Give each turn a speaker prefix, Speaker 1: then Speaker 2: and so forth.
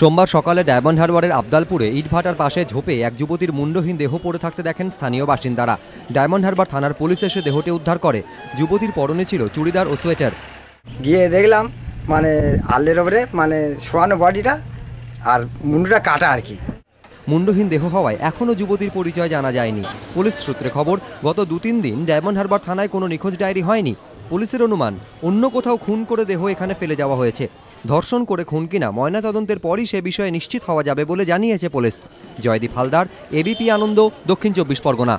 Speaker 1: সোমবার সকালে ডায়মন্ড হারবারের আবদালপুরে ইটভাটার পাশে ঝোপে এক যুবতীর মুন্ডহীন দেহ পড়ে থাকতে দেখেন স্থানীয় বাসিন্দারা। ডায়মন্ড হারবার থানার পুলিশ এসে দেহটি উদ্ধার করে। যুবতীর পরনে ছিল চুড়িদার ও সোয়েটার।
Speaker 2: গিয়ে দেখলাম মানে আলের ওপরে মানে শোয়ানো বডিটা আর মুন্ডুটা কাটা আর কি।
Speaker 1: মুন্ডহীন দেহ হওয়ায় এখনও যুবতীর পরিচয় জানা যায়নি। পুলিশ সূত্রে খবর গত দু তিন দিন ডায়মন্ড হারবার থানায় কোনো নিখোঁজ ডায়েরি হয়নি। পুলিশের অনুমান, অন্য কোথাও খুন করে দেহ এখানে ফেলে যাওয়া হয়েছে। ধর্ষণ করে খুন কিনা ময়নাতদন্তের পরই সে বিষয়ে নিশ্চিত হওয়া যাবে বলে জানিয়েছে পুলিশ। জয়দীপ হালদার, এবিপি আনন্দ, দক্ষিণ চব্বিশ পরগনা।